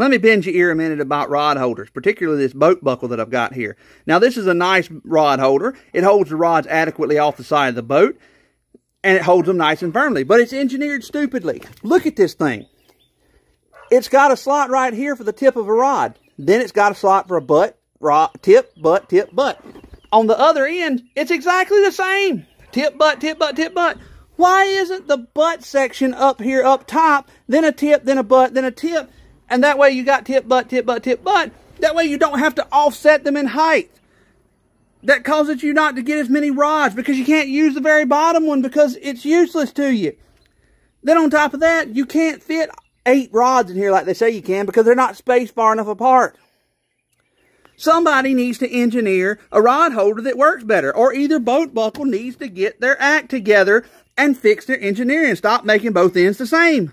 Let me bend your ear a minute about rod holders, particularly this boat buckle that I've got here. Now, this is a nice rod holder. It holds the rods adequately off the side of the boat, and it holds them nice and firmly, but it's engineered stupidly. Look at this thing. It's got a slot right here for the tip of a rod. Then it's got a slot for a butt, rod, tip, butt, tip, butt. On the other end, it's exactly the same. Tip, butt, tip, butt, tip, butt. Why isn't the butt section up here up top, then a tip, then a butt, then a tip, and that way you got tip, butt, tip, butt, tip, butt. That way you don't have to offset them in height. That causes you not to get as many rods because you can't use the very bottom one because it's useless to you. Then on top of that, you can't fit eight rods in here like they say you can because they're not spaced far enough apart. Somebody needs to engineer a rod holder that works better, or either boat buckle needs to get their act together and fix their engineering. Stop making both ends the same.